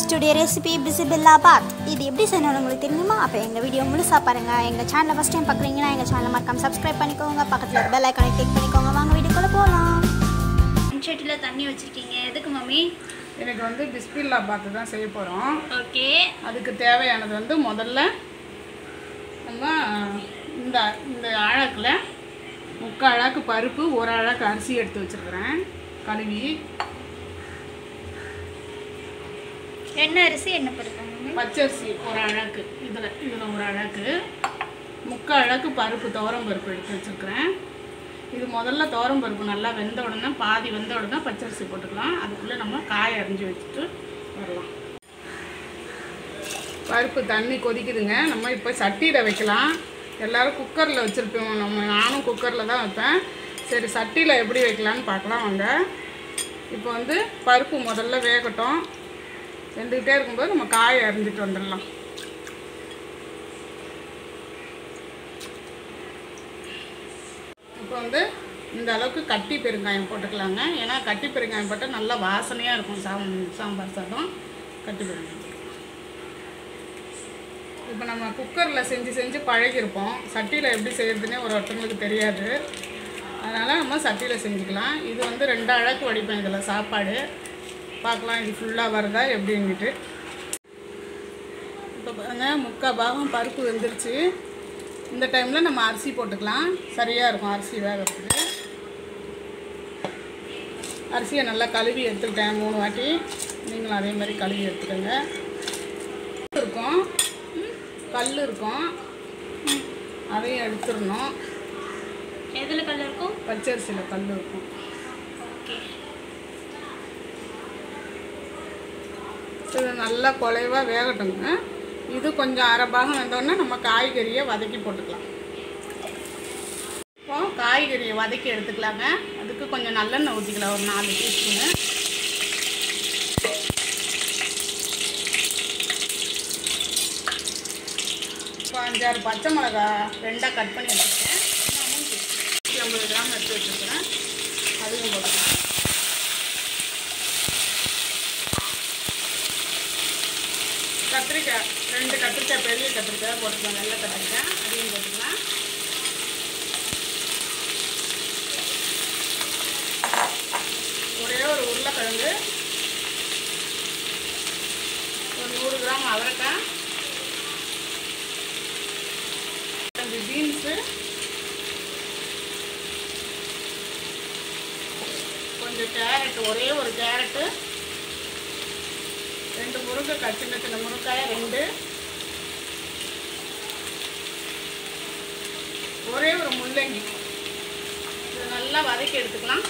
Friends today recipe bisibele bath இது எப்படி செய்யணும் உங்களுக்கு தெரியுமா? அப்போ எங்கள் வீடியோ முழுசாக பாருங்கள் எங்கள் சேனலை ஃபஸ்ட் டைம் பார்க்குறீங்கன்னா எங்கள் சேனலை மறக்காம சப்ஸ்கிரைப் பண்ணிக்கோங்க. பக்கத்தில் பெல் ஐக்கானை கிளிக் பண்ணிக்கோங்க. வாங்க வீடியோக்குள்ளே போகலாம் சட்டியில் தண்ணி வச்சுருக்கீங்க. எதுக்கு மம்மி? எனக்கு வந்து பிஸ்பில்லா பாத்து தான் செய்ய போகிறோம் ஓகே. அதுக்கு தேவையானது வந்து முதல்ல நம்ம இந்த இந்த அழகில் முக்கால் அழகு பருப்பு ஒரு அழகு அரிசி எடுத்து வச்சுருக்கிறேன். கழுவி. என்ன அரிசி என்ன பருப்பு? பச்சரிசி ஒரு அழகு. இதில் இதில் ஒரு அழகு. முக்கால் அழகு பருப்பு துவரம் பருப்பு எடுத்து வச்சுருக்கிறேன். இது முதல்ல துவரம் பருப்பு நல்லா வெந்த உடனே பாதி வெந்த உடனே பச்சரிசி போட்டுக்கலாம். அதுக்குள்ளே நம்ம காய அரிஞ்சு வச்சுட்டு வரலாம். பருப்பு தண்ணி கொதிக்குதுங்க. நம்ம இப்போ சட்டியில் வைக்கலாம். எல்லோரும் குக்கரில் வச்சுருப்போம். நம்ம நானும் குக்கரில் தான் வைப்பேன். சரி சட்டியில் எப்படி வைக்கலான்னு பார்க்கலாம் வாங்க. இப்போ வந்து பருப்பு முதல்ல வேகட்டும். செஞ்சுக்கிட்டே இருக்கும்போது நம்ம காயை அரிஞ்சிட்டு வந்துடலாம். இப்போ வந்து இந்த அளவுக்கு கட்டி பெருங்காயம் போட்டுக்கலாங்க. ஏன்னா கட்டி பெருங்காயம் போட்டால் நல்லா வாசனையாக இருக்கும் சாம் சாம்பார் சாதம் கட்டி பெருங்காயம். இப்போ நம்ம குக்கரில் செஞ்சு செஞ்சு பழகிருப்போம் சட்டியில் எப்படி செய்கிறதுனே ஒரு ஒருத்தவங்களுக்கு தெரியாது. அதனால் நம்ம சட்டியில் செஞ்சுக்கலாம். இது வந்து ரெண்டு அழகு வடிப்பேன் இதில் சாப்பாடு. பார்க்கலாம் இது ஃபுல்லாக வருதா எப்படின்னுட்டு. இப்போ பாருங்க முக்கால் பாகம் பருப்பு வெந்துருச்சு. இந்த டைமில் நம்ம அரிசி போட்டுக்கலாம். சரியாக இருக்கும் அரிசி வேகிறதுக்கு. அரிசியை நல்லா கழுவி எடுத்துக்கிட்டேன் மூணு வாட்டி. நீங்களும் அதே மாதிரி கழுவி எடுத்துக்கோங்க. இருக்கும். கல் இருக்கும். அதையும் எடுத்துடணும். எதில் கல் இருக்கும்? பச்சரிசியில் கல் இருக்கும். இது நல்லா குலைவாக வேகட்டுங்க. இது கொஞ்சம் அரை பாகம் வந்தோடனே நம்ம காய்கறியை வதக்கி போட்டுக்கலாம். இப்போ காய்கறியை வதக்கி எடுத்துக்கலாங்க. அதுக்கு கொஞ்சம் நல்லெண்ணெய் ஊற்றிக்கலாம் ஒரு நாலு டீஸ்பூனு. இப்போ அஞ்சாறு பச்சை மிளகா ரெண்டாக கட் பண்ணி வச்சுருக்கேன் ஐம்பது கிராம் எடுத்து வச்சுருக்கிறேன். அதுவும் போட்டுக்கலாம். கத்திரிக்காய் ரெண்டு கத்திரிக்காய் பெரிய கத்திரிக்காய் போட்டுக்கலாம் வெள்ளை கத்திரிக்காய். அதையும் போட்டுக்கலாம். ஒரே ஒரு உருளைக்கிழங்கு. ஒரு நூறு கிராம் அவரைக்காய். ரெண்டு பீன்ஸு. கொஞ்சம் கேரட்டு ஒரே ஒரு கேரட்டு. ரெண்டு முருங்கைக்காய் சின்ன சின்ன முருங்காய் ரெண்டு. ஒரே ஒரு முள்ளங்கி. இதை நல்லா வதக்கி எடுத்துக்கலாம்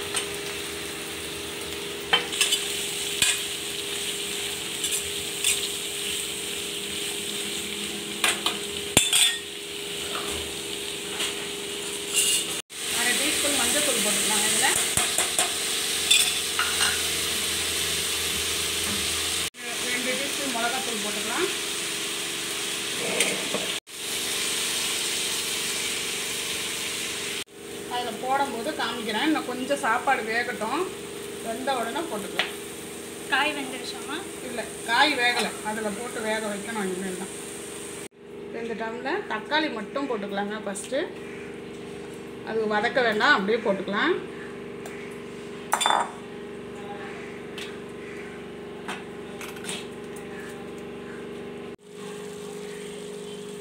அரை டீஸ்பூன் மஞ்சள் தூள் போட்டுக்கலாம் இதில் ரெண்டு டீஸ்பூன் மிளகாத்தூள் போட்டுக்கலாம். அதில் போடும்போது காமிக்கிறேன். இன்னும் கொஞ்சம் சாப்பாடு வேகட்டும். வெந்த உடனே போட்டுக்கலாம். காய் வெந்துருச்சாமா இல்லை காய் வேகலை. அதில் போட்டு வேக வைக்கணும் இனிமேல் தான் இந்த டைமில் தக்காளி மட்டும் போட்டுக்கலாங்க ஃபஸ்ட்டு அது வதக்க வேண்டாம் அப்படியே போட்டுக்கலாம்.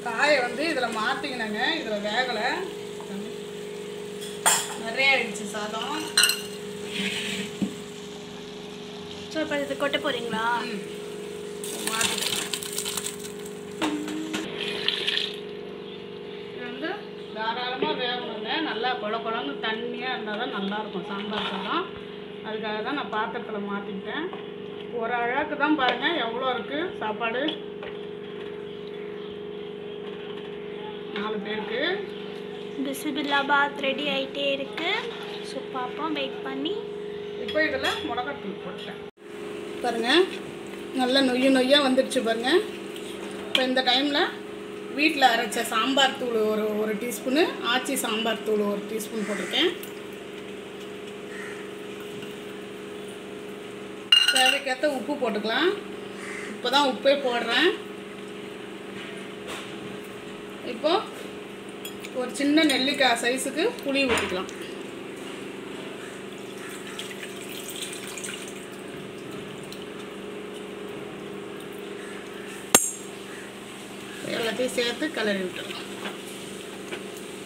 காயை வந்து இதில் மாற்றிக்கினாங்க இதில் வேகலை. நிறைய ஆயிடுச்சு சாதம். ஸோ இப்போ இது கொட்ட போகிறீங்களா இது வந்து தாராளமாக வேகணுங்க. நல்லா குழ குழம்பு தண்ணியாக இருந்தால் தான் நல்லாயிருக்கும். சாம்பார் சாதம். அதுக்காக தான் நான் பாத்திரத்தில் மாற்றிக்கிட்டேன் ஒரு அழகு தான் பாருங்கள் எவ்வளோ இருக்குது சாப்பாடு? நாலு பேருக்கு. பிசிபில்லா பாத் ரெடி ஆகிட்டே இருக்கு. ஸோ பார்ப்போம் வெயிட் பண்ணி. இப்போ இதில் மிளகாத்தூள் போட்டேன் பாருங்க நல்லா நொய்ய நொய்யாக வந்துடுச்சு பாருங்க. இப்போ இந்த டைமில் வீட்டில் அரைச்ச சாம்பார் தூள் ஒரு ஒரு டீஸ்பூனு ஆச்சி சாம்பார் தூள் ஒரு டீஸ்பூன் போட்டிருக்கேன். தேவைக்கேற்ற உப்பு போட்டுக்கலாம். இப்போ தான் உப்பே போடுறேன். இப்போ ஒரு சின்ன நெல்லிக்காய் சைஸுக்கு புளி ஊற்றிக்கலாம் எல்லாத்தையும் சேர்த்து கிளறி விட்டுறலாம்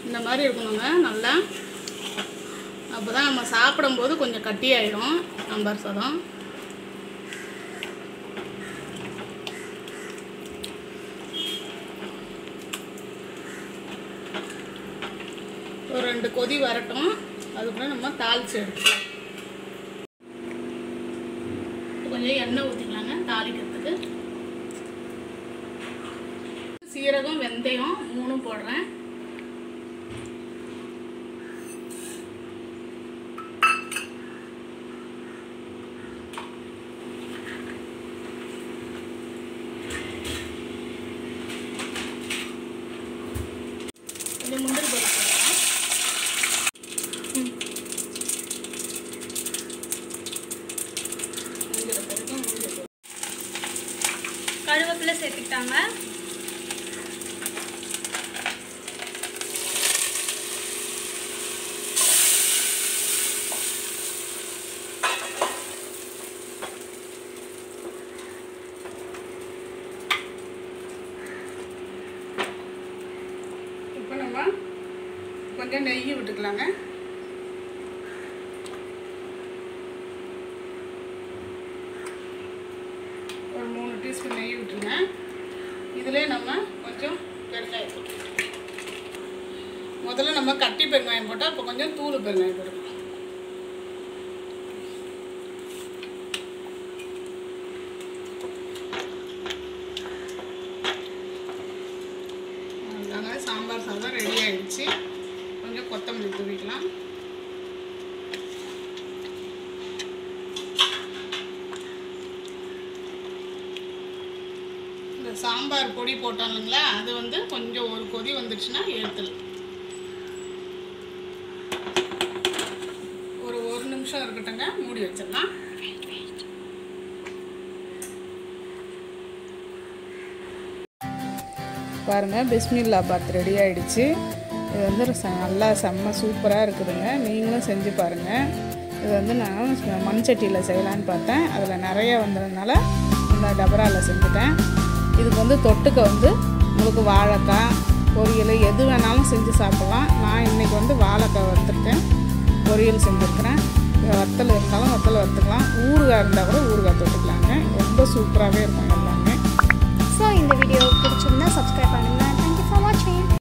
இந்த மாதிரி இருக்கணுங்க நல்லா. அப்போ தான் நம்ம சாப்பிடும்போது கொஞ்சம் கட்டியாயிடும் சாம்பார் சாதம். ஒரு ரெண்டு கொதி வரட்டும். அதுக்கப்புறம் நம்ம தாளிச்சு எடுத்துக்கலாம். கொஞ்சம் எண்ணெய் ஊற்றிக்கலாங்க தாளிக்கிறதுக்கு. சீரகம் வெந்தயம் மூணும் போடுறேன். கொஞ்சம் முந்திரி பருப்பு போடுறேன் முந்திரி பருப்பு முந்திரி பருப்பு நம்ம இப்போ நம்ம கொஞ்சம் நெய் விட்டுக்கலாங்க ஒரு மூணு டீஸ்பூன் நெய் விட்டுருங்க இதிலே நம்ம கொஞ்சம் பெருங்காயம் போட்டுக்கலாம் முதல்ல நம்ம கட்டி பெருங்காயம் போட்டால் இப்போ கொஞ்சம் தூள் பெருங்காயம் போட்டுக்கலாம் சாம்பார் சாதம் ரெடி ஆயிடுச்சு. கொஞ்சம் கொத்தமல்லி தூவிக்கலாம். இந்த சாம்பார் பொடி போட்டோம் இல்லைங்களா அது வந்து கொஞ்சம் ஒரு கொதி வந்துடுச்சுன்னா எடுத்துடலாம் ஒரு ஒரு நிமிஷம் இருக்கட்டுங்க. மூடி வச்சிடலாம். பாருங்கள் பிஸ்மில்லா பாத் ரெடி ஆகிடுச்சு இது வந்து நல்லா செம்ம சூப்பராக இருக்குதுங்க. நீங்களும் செஞ்சு பாருங்கள் இது வந்து நான் மண்சட்டியில் மண் சட்டியில் செய்யலான்னு பார்த்தேன். அதில் நிறைய வந்ததுனால இந்த டபராவில் செஞ்சுட்டேன். இதுக்கு வந்து தொட்டுக்க வந்து உங்களுக்கு வாழைக்காய் பொரியல் எது வேணாலும் செஞ்சு சாப்பிட்லாம். நான் இன்றைக்கி வந்து வாழைக்காய் வறுத்துருக்கேன். பொரியல் செஞ்சுருக்கிறேன். வத்தல் இருந்தாலும் வத்தல் வறுத்துக்கலாம். ஊறுகாய் இருந்தால் கூட ஊறுகாய் தொட்டுக்கலாங்க. ரொம்ப சூப்பராகவே இருக்கும் எல்லாமே. ஸோ இந்த வீடியோ பிடிச்சிருந்தா சப்ஸ்கிரைப் பண்ணுங்கள்